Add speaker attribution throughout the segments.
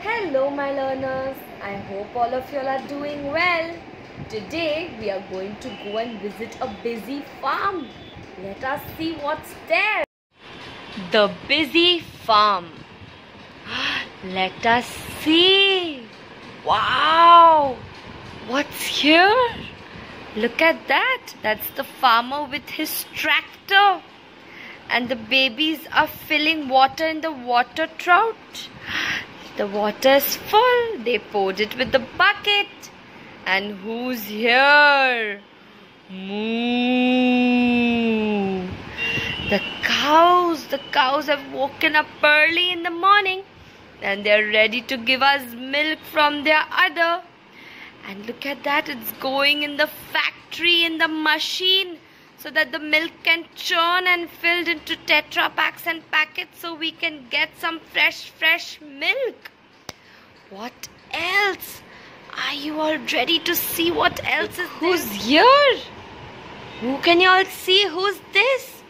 Speaker 1: Hello, my learners. I hope all of you all are doing well. Today, we are going to go and visit a busy farm. Let us see what's there. The busy farm. Let us see. Wow! What's here? Look at that. That's the farmer with his tractor. And the babies are filling water in the water trout. The water is full. They poured it with the bucket. And who's here? Moo. The cows. The cows have woken up early in the morning. And they're ready to give us milk from their udder. And look at that. It's going in the factory in the machine so that the milk can churn and filled into tetra packs and packets so we can get some fresh fresh milk. What else? Are you all ready to see what else is who's here? Who can you all see? Who's this?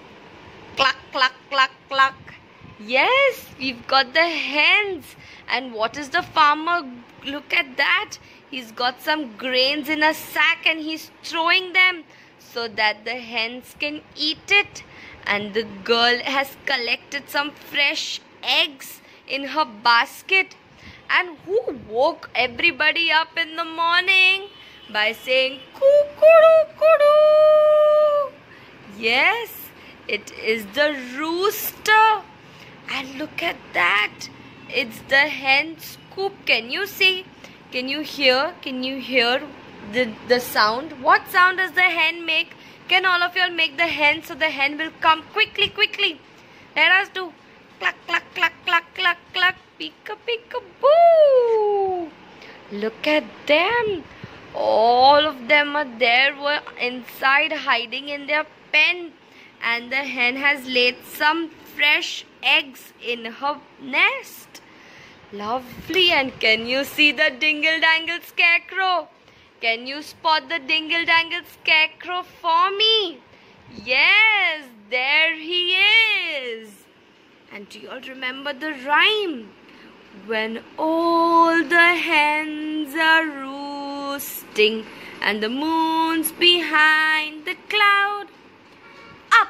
Speaker 1: Cluck cluck cluck cluck. Yes we've got the hens. And what is the farmer? Look at that. He's got some grains in a sack and he's throwing them so that the hens can eat it. And the girl has collected some fresh eggs in her basket. And who woke everybody up in the morning by saying "Koo-koo-doo-koo-doo"? Yes, it is the rooster. And look at that. It's the hen's scoop. Can you see? Can you hear? Can you hear the, the sound. What sound does the hen make? Can all of you all make the hen so the hen will come quickly, quickly? Let us do cluck, cluck, cluck, cluck, cluck, cluck, pika, pika, boo. Look at them. All of them are there, were inside hiding in their pen. And the hen has laid some fresh eggs in her nest. Lovely. And can you see the dingle dangle scarecrow? Can you spot the dingle dangle scarecrow for me? Yes, there he is. And do you all remember the rhyme? When all the hens are roosting and the moon's behind the cloud, up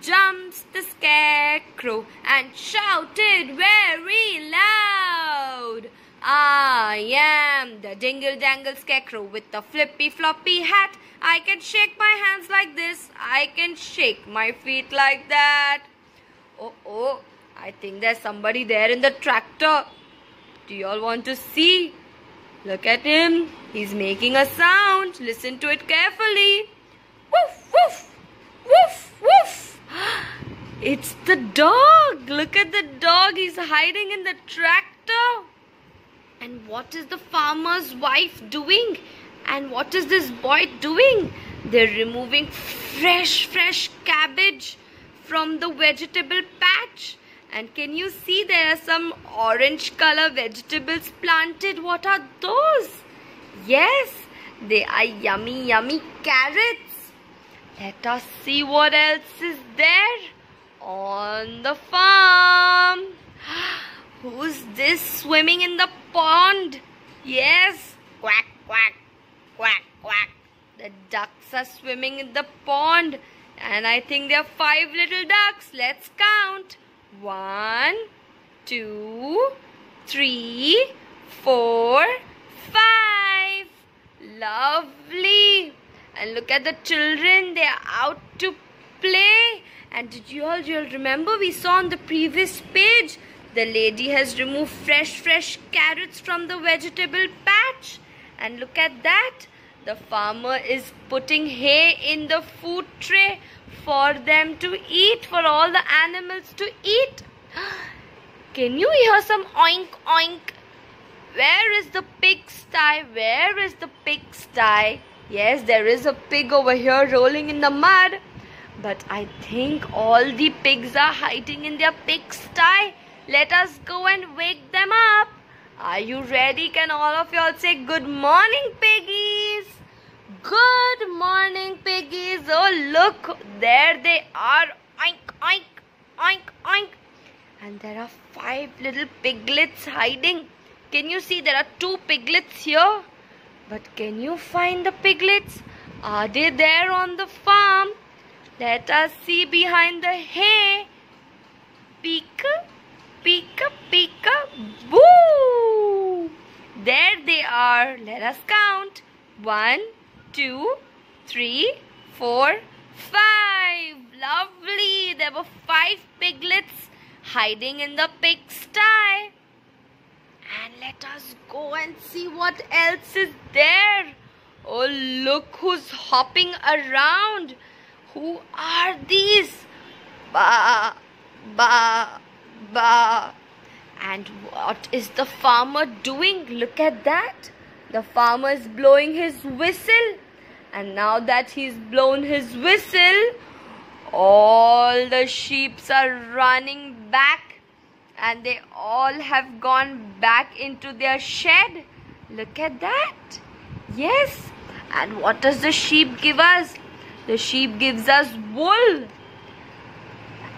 Speaker 1: jumps the scarecrow and shouted very loud. I am the dingle dangle scarecrow with the flippy floppy hat. I can shake my hands like this. I can shake my feet like that. Oh, oh, I think there's somebody there in the tractor. Do you all want to see? Look at him. He's making a sound. Listen to it carefully. Woof, woof, woof, woof. It's the dog. Look at the dog. He's hiding in the tractor. And what is the farmer's wife doing? And what is this boy doing? They're removing fresh, fresh cabbage from the vegetable patch. And can you see there are some orange color vegetables planted? What are those? Yes, they are yummy, yummy carrots. Let us see what else is there on the farm. Who's this swimming in the pond? Yes. Quack, quack, quack, quack. The ducks are swimming in the pond. And I think there are five little ducks. Let's count. One, two, three, four, five. Lovely. And look at the children. They are out to play. And did you all, you all remember we saw on the previous page the lady has removed fresh, fresh carrots from the vegetable patch. And look at that. The farmer is putting hay in the food tray for them to eat, for all the animals to eat. Can you hear some oink oink? Where is the pigsty? Where is the pigsty? Yes, there is a pig over here rolling in the mud. But I think all the pigs are hiding in their pigsty let us go and wake them up. Are you ready? Can all of y'all say good morning, piggies? Good morning, piggies. Oh, look, there they are. Oink, oink, oink, oink. And there are five little piglets hiding. Can you see there are two piglets here? But can you find the piglets? Are they there on the farm? Let us see behind the hay. Peek, peek, peek, boo! There they are. Let us count. One, two, three, four, five. Lovely. There were five piglets hiding in the pigsty. And let us go and see what else is there. Oh, look who's hopping around. Who are these? Ba, ba, ba. And what is the farmer doing? Look at that. The farmer is blowing his whistle. And now that he's blown his whistle, all the sheep are running back and they all have gone back into their shed. Look at that. Yes. And what does the sheep give us? The sheep gives us wool.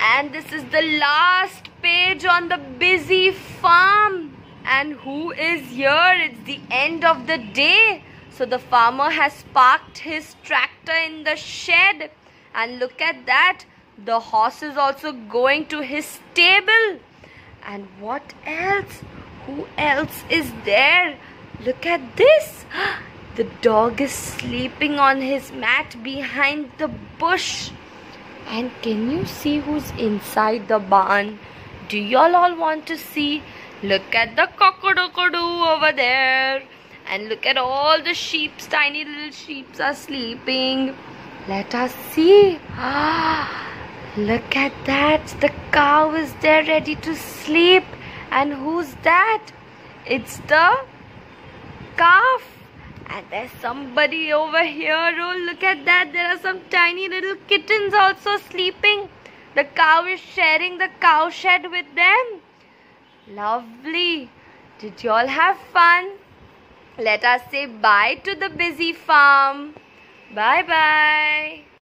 Speaker 1: And this is the last page on the busy farm. And who is here? It's the end of the day. So the farmer has parked his tractor in the shed. And look at that. The horse is also going to his stable. And what else? Who else is there? Look at this. The dog is sleeping on his mat behind the bush. And can you see who's inside the barn? Do y'all all want to see? Look at the cockadoo over there. And look at all the sheeps, tiny little sheeps are sleeping. Let us see. Ah, look at that. The cow is there ready to sleep. And who's that? It's the calf. And there's somebody over here. Oh, look at that. There are some tiny little kittens also sleeping. The cow is sharing the cow shed with them. Lovely. Did you all have fun? Let us say bye to the busy farm. Bye bye.